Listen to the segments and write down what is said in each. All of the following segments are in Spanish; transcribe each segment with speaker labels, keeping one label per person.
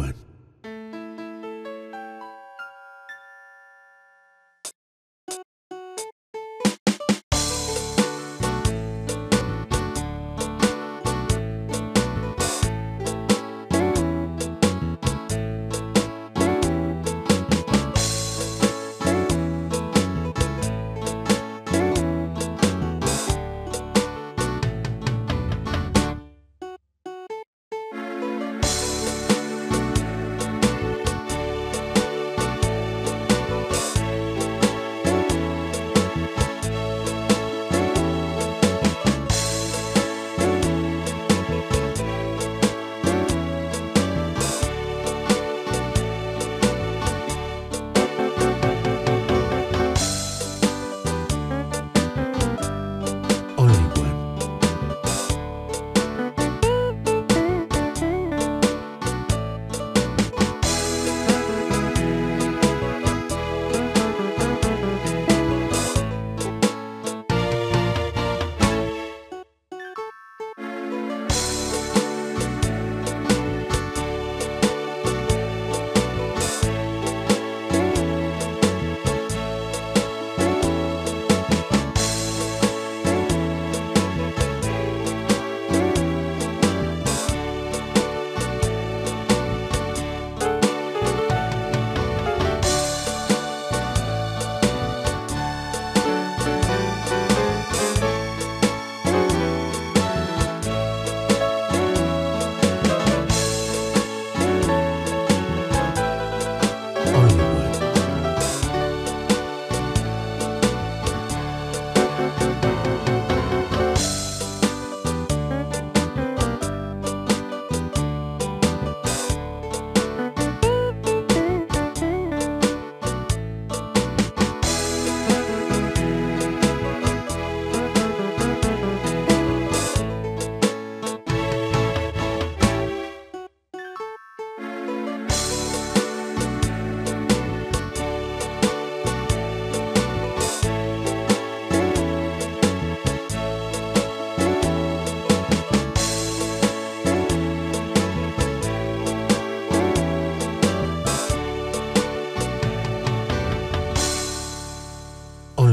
Speaker 1: one.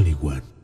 Speaker 1: Igual.